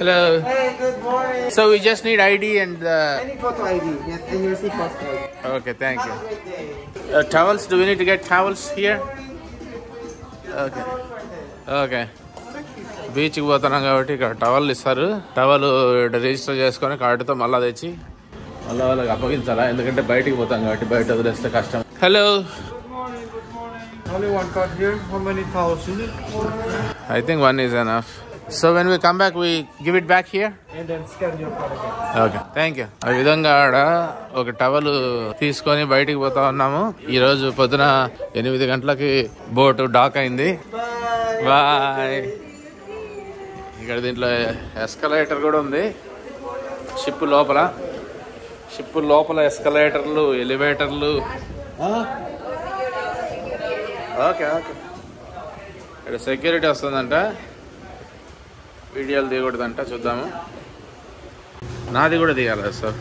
Hello Hey, good morning. So we just need ID and Any photo ID, yes, and your seat postcode. Okay thank you. Towels do need get towels here okay okay బీచ్కి పోతున్నాం కాబట్టి ఇక్కడ towel ఇస్తారు. Towel register చేసుకొని కార్డుతో మళ్ళీ తెచ్చి మళ్ళీ వాళ్ళకి అప్పగించాలా? ఎందుకంటే బయటికి పోతాం కాబట్టి బయట వదిలేస్తే కష్టం. Hello Only one card here. How many towels you need? I think one is enough so when we come back we give it back here And then scan your card again. Okay thank you ఆ విధంగా ఆడ ఒక towel తీసుకొని బయటికి పోతా ఉన్నాము. ఈ రోజు పొద్దున ఎనిమిది గంటలకి బోటు డాక్ అయింది. Bye. బాయ్ ఇక్కడ దీంట్లో ఎస్కలేటర్ కూడా ఉంది. షిప్ లోపల. షిప్ లోపల ఎస్కలేటర్లు ఎలివేటర్లు. ఓకే ఓకే ఇక్కడ సెక్యూరిటీ వస్తుందంట. వీడియోలు దిగకూడదంట చూద్దాము. నాది కూడా దిగాలి సార్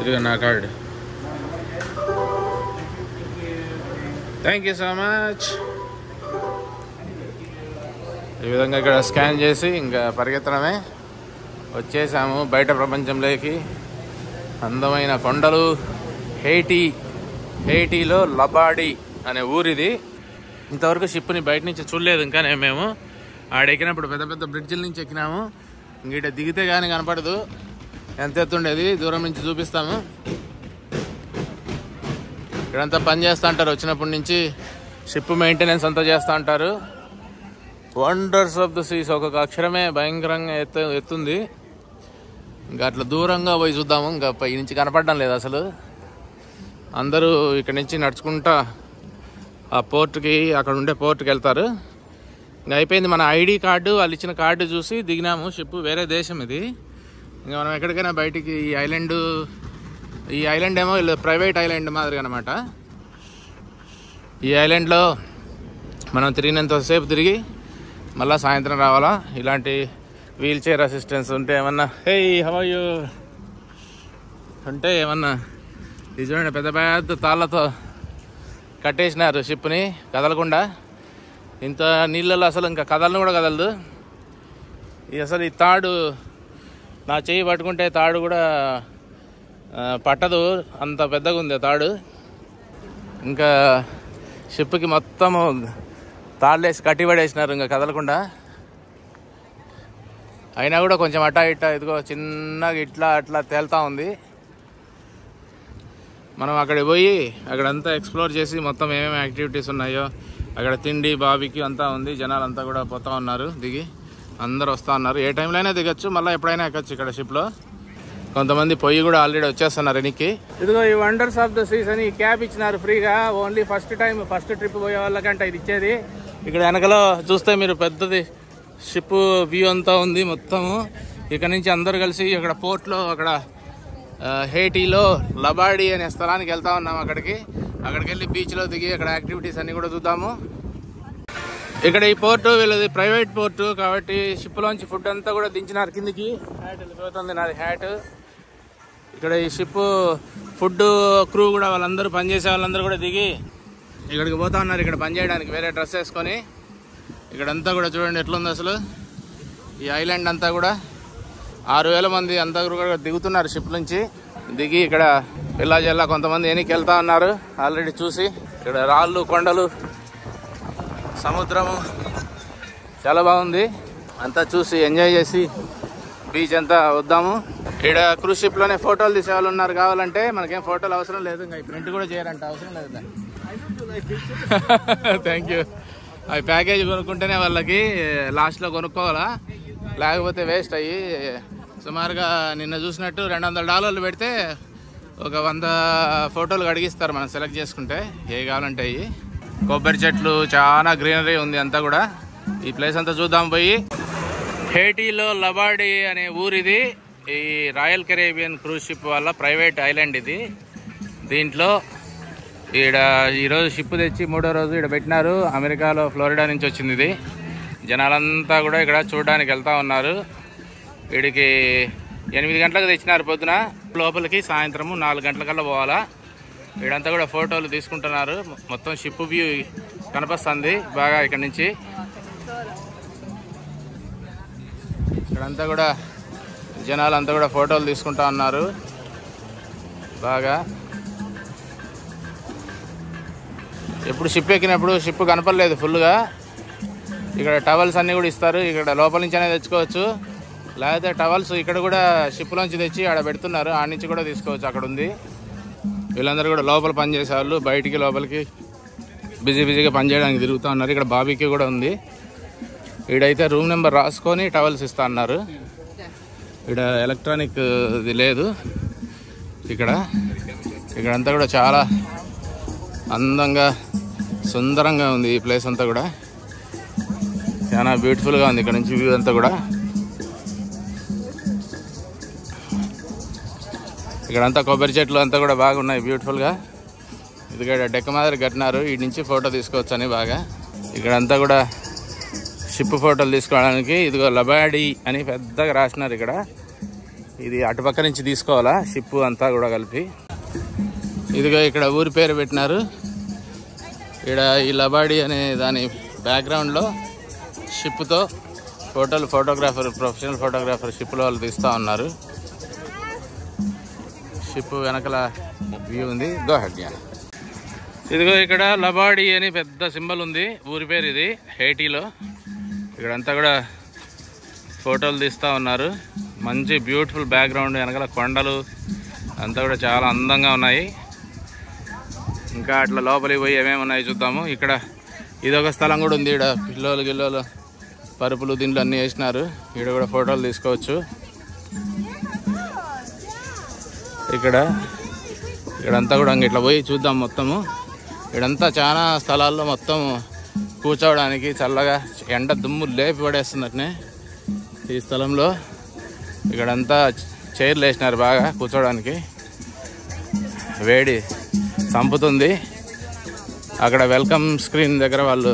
ఇదిగో నా card thank you so much ఈ విధంగా ఇక్కడ స్కాన్ చేసి ఇంకా పరిగెత్తడమే. వచ్చేసాము బయట ప్రపంచంలోకి. అందమైన కొండలు హేటీ హేటీలో లబాడి అనే ఊరిది. ఇంతవరకు షిప్ని బయట నుంచి చూడలేదు ఇంకానే మేము. ఆడ ఎక్కినప్పుడు పెద్ద పెద్ద బ్రిడ్జిల నుంచి ఎక్కినాము. ఇంక ఇట దిగితే కానీ కనపడదు. ఎంత ఎత్తుండేది దూరం నుంచి చూపిస్తాము. ఇక్కడంతా పని చేస్తూ ఉంటారు వచ్చినప్పటి నుంచి షిప్ మెయింటెనెన్స్ అంతా చేస్తూ ఉంటారు వండర్స్ ఆఫ్ ద సీస్. ఒక్కొక్క అక్షరమే భయంకరంగా ఎత్తు ఎత్తుంది. ఇంకా అట్లా దూరంగా పోయి చూద్దాము. ఇంకా పై నుంచి కనపడడం లేదు అసలు. అందరూ ఇక్కడ నుంచి నడుచుకుంటా ఆ పోర్ట్కి అక్కడ ఉండే పోర్ట్కి వెళ్తారు. ఇంకా అయిపోయింది మన ఐడి కార్డు వాళ్ళు ఇచ్చిన కార్డు చూసి దిగినాము. షిప్ వేరే దేశం ఇది. ఇంకా మనం ఎక్కడికైనా బయటికి ఈ ఐలాండ్ ఈ ఐలాండ్ ఏమో వీళ్ళు ప్రైవేట్ ఐలాండ్ మాదిరి అనమాట ఈ ఐలాండ్లో మనం తిరిగినంతసేపు తిరిగి మళ్ళీ సాయంత్రం రావాలా? ఇలాంటి వీల్ చైర్ అసిస్టెన్స్ ఉంటే ఏమన్నా హే హవ్ యూ? ఉంటే ఏమన్నా ఇది చూడండి పెద్ద పెద్ద తాళ్ళతో కట్టేసినారు షిప్ని కదలకుండా. ఇంత నీళ్ళలో అసలు ఇంకా కదలను కూడా కదలదు. ఇది అసలు ఈ తాడు నా చేయి పట్టుకుంటే తాడు కూడా పట్టదు. అంత పెద్దగా ఉంది తాడు. ఇంకా షిప్కి మొత్తము తాళ్ళేసి కట్టిపడేసినారు ఇంకా కదలకుండా. అయినా కూడా కొంచెం అటా ఇట్టా ఇదిగో చిన్నగా ఇట్లా అట్లా తేలుతా ఉంది. మనం అక్కడికి పోయి అక్కడంతా ఎక్స్ప్లోర్ చేసి మొత్తం ఏమేమి యాక్టివిటీస్ ఉన్నాయో అక్కడ తిండి బాబీకి అంతా ఉంది. జనాలు అంతా కూడా పోతా ఉన్నారు దిగి. అందరు వస్తూ ఉన్నారు. ఏ టైంలో అయినా దిగచ్చు మళ్ళీ ఎప్పుడైనా ఎక్కచ్చు ఇక్కడ షిప్లో కొంతమంది పొయ్యి కూడా ఆల్రెడీ వచ్చేస్తున్నారు ఎనికి. ఇదిగో ఈ వండర్స్ ఆఫ్ ద సీస్ అని క్యాబ్ ఇచ్చినారు ఫ్రీగా. Only first time first trip పోయే వాళ్ళకంటే ఇది ఇచ్చేది. ఇక్కడ వెనకలో చూస్తే మీరు పెద్దది షిప్ వ్యూ అంతా ఉంది మొత్తము. ఇక్కడ నుంచి అందరు కలిసి ఇక్కడ పోర్ట్లో అక్కడ హేటీలో లబాడి అనే స్థలానికి వెళ్తా ఉన్నాం అక్కడికి. అక్కడికి వెళ్ళి బీచ్లో దిగి అక్కడ యాక్టివిటీస్ అన్నీ కూడా చూద్దాము. ఇక్కడ ఈ పోర్టు వీళ్ళది ప్రైవేట్ పోర్టు కాబట్టి షిప్లోంచి ఫుడ్ అంతా కూడా దించినారు కిందికి. హ్యాట్ వెళ్ళిపోతుంది నాది హ్యాట్ ఇక్కడ ఈ షిప్ ఫుడ్ క్రూ కూడా వాళ్ళందరూ పనిచేసే వాళ్ళందరూ కూడా దిగి ఇక్కడికి పోతా ఉన్నారు. ఇక్కడ పని చేయడానికి వేరే డ్రెస్ వేసుకొని. ఇక్కడంతా కూడా చూడండి ఎట్లుంది అసలు. ఈ ఐలాండ్ అంతా కూడా. ఆరు వేల మంది అంతా కూడా దిగుతున్నారు షిప్ నుంచి. దిగి ఇక్కడ పిల్లా జిల్లా కొంతమంది ఎనికి వెళ్తా ఉన్నారు. ఆల్రెడీ చూసి ఇక్కడ రాళ్ళు కొండలు సముద్రము చాలా బాగుంది. అంతా చూసి ఎంజాయ్ చేసి బీచ్ అంతా వద్దాము. ఇక్కడ క్రూజ్ షిప్లోనే ఫోటోలు తీసే వాళ్ళు ఉన్నారు కావాలంటే మనకేం ఫోటోలు అవసరం లేదు. ఇంకా ప్రింట్ కూడా చేయరంట అవసరం లేదు థ్యాంక్ యూ అవి ప్యాకేజ్ కొనుక్కుంటేనే వాళ్ళకి లాస్ట్లో కొనుక్కోవాలా? లేకపోతే వేస్ట్ అయ్యి సుమారుగా నిన్న చూసినట్టు రెండు వందల డాలర్లు పెడితే ఒక వంద ఫోటోలు అడిగిస్తారు మనం సెలెక్ట్ చేసుకుంటే. ఏ కావాలంటే అవి కొబ్బరి చెట్లు చాలా గ్రీనరీ ఉంది అంతా కూడా. ఈ ప్లేస్ అంతా చూద్దాం పోయి. హేటీలో లబాడి అనే ఊరిది. ఈ రాయల్ కెరేబియన్ క్రూజ్ షిప్ వల్ల ప్రైవేట్ ఐలాండ్ ఇది. దీంట్లో ఈడ ఈరోజు షిప్ తెచ్చి మూడో రోజు ఇక్కడ పెట్టినారు. అమెరికాలో ఫ్లోరిడా నుంచి వచ్చింది ఇది. జనాలంతా కూడా ఇక్కడ చూడడానికి వెళ్తా ఉన్నారు. వీడికి ఎనిమిది గంటలకు తెచ్చినారు పొద్దున. లోపలికి సాయంత్రము నాలుగు గంటలకల్లా పోవాలా. వీడంతా కూడా ఫోటోలు తీసుకుంటున్నారు. మొత్తం షిప్ వ్యూ కనిపిస్తుంది బాగా ఇక్కడ నుంచి. ఇక్కడంతా కూడా జనాలు అంతా కూడా ఫోటోలు తీసుకుంటా ఉన్నారు. బాగా. ఎప్పుడు షిప్ ఎక్కినప్పుడు షిప్ కనపడలేదు ఫుల్గా ఇక్కడ టవల్స్ అన్నీ కూడా ఇస్తారు. ఇక్కడ లోపల నుంచి అనేది తెచ్చుకోవచ్చు. లేకపోతే టవల్స్ ఇక్కడ కూడా షిప్లోంచి తెచ్చి ఆడ పెడుతున్నారు. ఆడ నుంచి కూడా తీసుకోవచ్చు అక్కడ ఉంది వీళ్ళందరూ కూడా లోపల పనిచేసే వాళ్ళు బయటికి లోపలికి బిజీ బిజీగా పనిచేయడానికి తిరుగుతూ ఉన్నారు. ఇక్కడ బాబీకి కూడా ఉంది. ఈడైతే రూమ్ నెంబర్ రాసుకొని టవల్స్ ఇస్తా అన్నారు. ఇక్కడ ఎలక్ట్రానిక్ ఇది లేదు. ఇక్కడ ఇక్కడంతా కూడా చాలా అందంగా సుందరంగా ఉంది ఈ ప్లేస్ అంతా కూడా. చాలా బ్యూటిఫుల్గా ఉంది. ఇక్కడ నుంచి వ్యూ అంతా కూడా. ఇక్కడంతా కొబ్బరి చెట్లు అంతా కూడా బాగున్నాయి బ్యూటిఫుల్గా ఇది డెక్క మాదిరి కట్టినారు. ఈ నుంచి ఫోటో తీసుకోవచ్చని బాగా. ఇక్కడంతా కూడా షిప్ ఫోటోలు తీసుకోవడానికి ఇదిగో లబాడి అని పెద్దగా రాసినారు ఇక్కడ. ఇది అటుపక్క నుంచి తీసుకోవాలా? షిప్ అంతా కూడా కలిపి. ఇదిగో ఇక్కడ ఊరి పేరు పెట్టినారు. ఇక్కడ ఈ లబాడి అనే దాని బ్యాక్గ్రౌండ్లో షిప్తో ఫోటోలు ఫోటోగ్రాఫర్ ప్రొఫెషనల్ ఫోటోగ్రాఫర్ షిప్లో వాళ్ళు తీస్తూ ఉన్నారు. షిప్ వెనకల వ్యూ ఉంది. గోహట్యా ఇదిగో ఇక్కడ లబాడి అని పెద్ద సింబల్ ఉంది. ఊరి పేరు ఇది హేటీలో. ఇక్కడంతా కూడా ఫోటోలు తీస్తూ ఉన్నారు. మంచి బ్యూటిఫుల్ బ్యాక్గ్రౌండ్ వెనకాల కొండలు అంతా కూడా చాలా అందంగా ఉన్నాయి. ఇంకా అట్లా లోపలికి పోయి ఏమేమి ఉన్నాయి చూద్దాము. ఇక్కడ ఇదొక స్థలం కూడా ఉంది. ఇక్కడ పిల్లోలు గిల్లోలు పరుపులు దీంట్లో అన్నీ వేసినారు. ఇక్కడ కూడా ఫోటోలు తీసుకోవచ్చు. ఇక్కడ. ఇక్కడంతా కూడా ఇంక ఇట్లా పోయి చూద్దాం మొత్తము. ఇక్కడంతా చాలా స్థలాల్లో మొత్తం కూర్చోవడానికి చల్లగా ఎండ దుమ్ము లేపి పడేస్తుందటనే ఈ స్థలంలో. ఇక్కడంతా చైర్లు వేసినారు బాగా కూర్చోవడానికి. వేడి చంపుతుంది. అక్కడ వెల్కమ్ స్క్రీన్ దగ్గర వాళ్ళు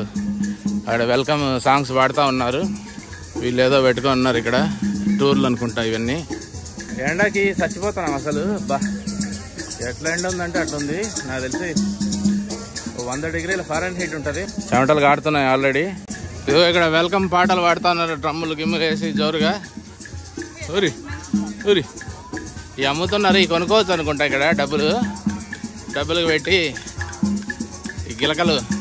అక్కడ వెల్కమ్ సాంగ్స్ పాడుతూ ఉన్నారు. వీళ్ళు ఏదో పెట్టుకొని ఉన్నారు ఇక్కడ. టూర్లు అనుకుంటా ఇవన్నీ. ఎండకి చచ్చిపోతున్నాం అసలు. బా ఎట్లా ఎండ ఉందంటే అట్లుంది. నాకు తెలిసి వంద డిగ్రీల ఫారెన్ హీట్ ఉంటుంది. చెమటలు కాడుతున్నాయి ఆల్రెడీ. ఇదిగో ఇక్కడ వెల్కమ్ పాటలు పాడుతా ఉన్నారు డ్రమ్ములు గిమ్ములు వేసి జోరుగా. ఊరి ఊరి. ఈ అమ్ముతున్నారు ఈ కొనుక్కోవచ్చు అనుకుంటా ఇక్కడ డబ్బులు. డబ్బులు పెట్టి ఈ గిలకలు.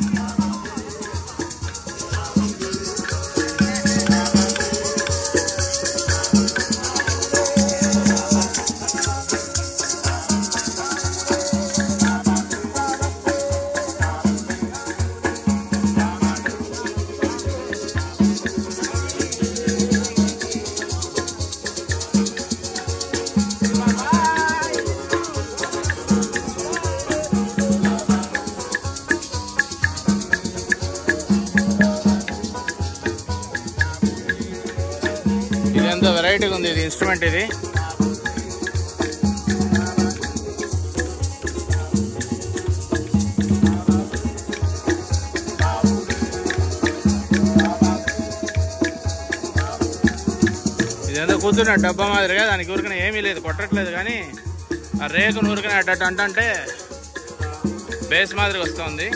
ఎంతో ఉంది ఇది ఇన్స్ట్రుమెంట్ ఇది. ఇదేందో కూర్చున్న డబ్బా మాదిరిగా దానికి ఊరికనే ఏమీ లేదు కొట్టట్లేదు కానీ ఆ రేకును ఊరికనే అడ్డట్టు అంటే బేస్ మాదిరిగా వస్తుంది.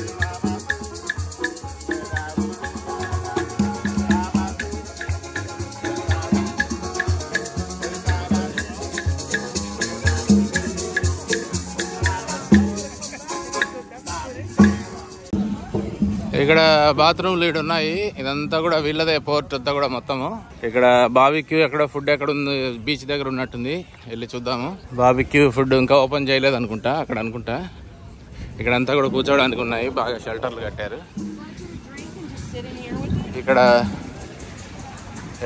ఇక్కడ బాత్రూమ్ లీడ్ ఉన్నాయి. ఇదంతా కూడా వీళ్ళదే పోర్ట్ అంతా కూడా మొత్తము. ఇక్కడ బాబిక్యూ ఎక్కడ ఫుడ్ ఎక్కడ ఉంది బీచ్ దగ్గర ఉన్నట్టుంది. వెళ్ళి చూద్దాము. బాబిక్యూ ఫుడ్ ఇంకా ఓపెన్ చేయలేదు అనుకుంటా అక్కడ అనుకుంటా. ఇక్కడంతా కూడా కూర్చోవడానికి ఉన్నాయి బాగా షెల్టర్లు కట్టారు. ఇక్కడ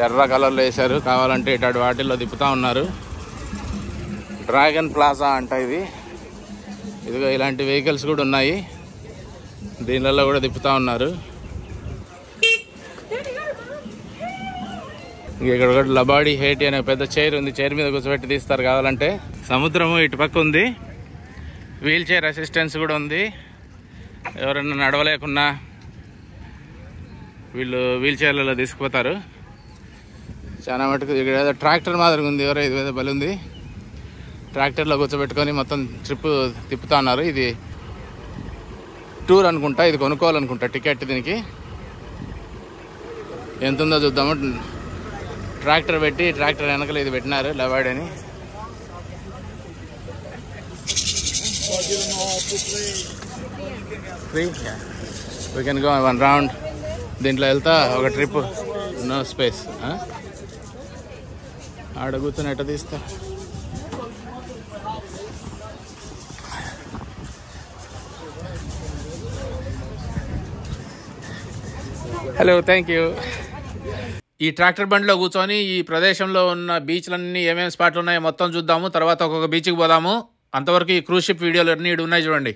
ఎర్ర కలర్లో వేశారు కావాలంటే ఇటు వాటిల్లో తిప్పుతా ఉన్నారు. డ్రాగన్ ప్లాజా అంట ఇది. ఇదిగో ఇలాంటి వెహికల్స్ కూడా ఉన్నాయి. దీనిలలో కూడా తిప్పుతా ఉన్నారు. ఇక్కడ కూడా లబాడి హేటి అనే పెద్ద చైర్ ఉంది. చైర్ మీద కూర్చోబెట్టి తీస్తారు కావాలంటే. సముద్రము ఇటు పక్క ఉంది. వీల్ చైర్ అసిస్టెన్స్ కూడా ఉంది. ఎవరైనా నడవలేకున్నా వీళ్ళు వీల్ చైర్లలో తీసుకుపోతారు. చాలా మటుకు ఇక్కడ ఏదో ట్రాక్టర్ మాదిరిగా ఉంది. ఎవరో ఇది ఏదో బలి ఉంది. ట్రాక్టర్లో కూర్చోబెట్టుకొని మొత్తం ట్రిప్ తిప్పుతా ఉన్నారు. ఇది టూర్ అనుకుంటా ఇది కొనుక్కోవాలనుకుంటా టికెట్ దీనికి. ఎంత ఉందో చూద్దాము. ట్రాక్టర్ పెట్టి ట్రాక్టర్ వెనకలు ఇది పెట్టినారు లవాడ్ అని. We can go one round దీంట్లో వెళ్తా ఒక ట్రిప్ నో స్పేస్ ఆడ కూర్చొని ఎట్ట తీస్తా? హలో థ్యాంక్ యూ ఈ ట్రాక్టర్ బండిలో కూర్చొని ఈ ప్రదేశంలో ఉన్న బీచ్లన్నీ ఏమేమి స్పాట్లు ఉన్నాయో మొత్తం చూద్దాము. తర్వాత ఒక్కొక్క బీచ్కి పోదాము. అంతవరకు ఈ క్రూజ్ షిప్ వీడియోలు అన్నీ ఉన్నాయి చూడండి.